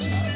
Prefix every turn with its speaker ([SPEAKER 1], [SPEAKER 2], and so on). [SPEAKER 1] Yeah.